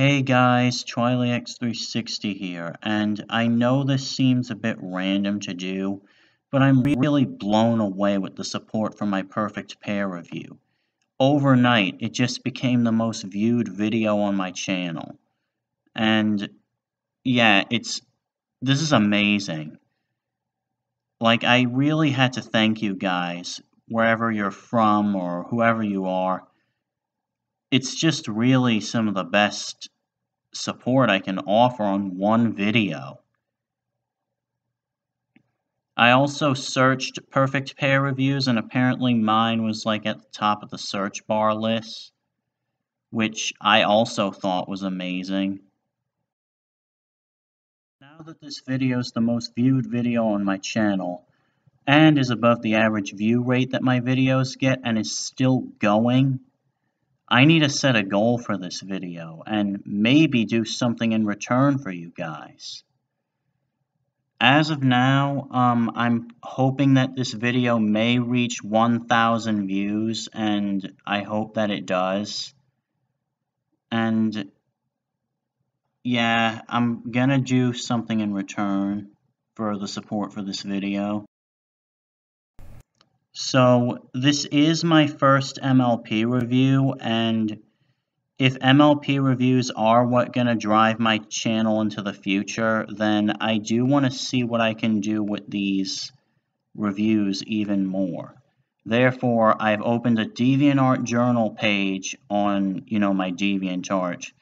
Hey guys, TwilyX360 here, and I know this seems a bit random to do, but I'm really blown away with the support for my Perfect Pear review. Overnight, it just became the most viewed video on my channel. And yeah, it's this is amazing. Like, I really had to thank you guys, wherever you're from or whoever you are. It's just really some of the best support I can offer on one video. I also searched perfect pear reviews and apparently mine was like at the top of the search bar list, which I also thought was amazing. Now that this video is the most viewed video on my channel, and is above the average view rate that my videos get and is still going, I need to set a goal for this video and maybe do something in return for you guys. As of now, um, I'm hoping that this video may reach 1,000 views and I hope that it does. And yeah, I'm gonna do something in return for the support for this video. So this is my first MLP review and if MLP reviews are what gonna drive my channel into the future, then I do want to see what I can do with these reviews even more. Therefore, I've opened a DeviantArt journal page on, you know, my DeviantArt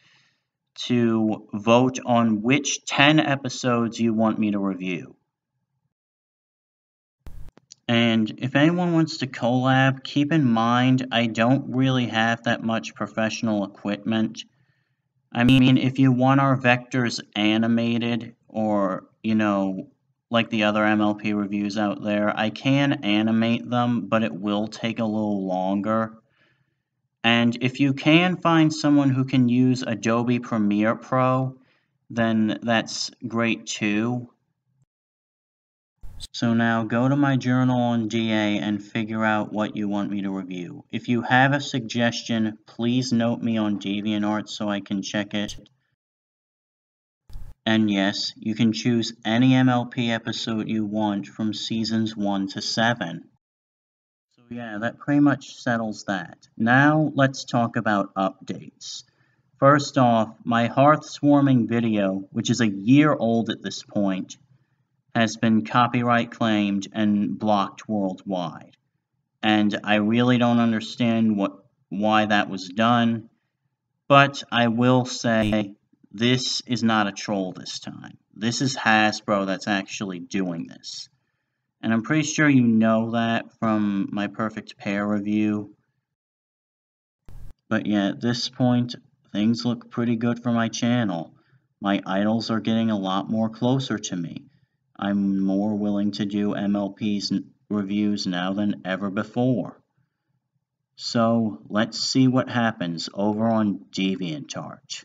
to vote on which 10 episodes you want me to review. And if anyone wants to collab, keep in mind I don't really have that much professional equipment. I mean, if you want our vectors animated, or, you know, like the other MLP reviews out there, I can animate them, but it will take a little longer. And if you can find someone who can use Adobe Premiere Pro, then that's great too. So now go to my journal on DA and figure out what you want me to review. If you have a suggestion, please note me on DeviantArt so I can check it. And yes, you can choose any MLP episode you want from seasons 1 to 7 So yeah, that pretty much settles that. Now let's talk about updates. First off, my Hearth's Warming video, which is a year old at this point, has been copyright claimed and blocked worldwide. And I really don't understand what why that was done, but I will say this is not a troll this time. This is Hasbro that's actually doing this. And I'm pretty sure you know that from my perfect pear review. But yeah, at this point, things look pretty good for my channel. My idols are getting a lot more closer to me. I'm more willing to do MLP's reviews now than ever before. So let's see what happens over on DeviantArt.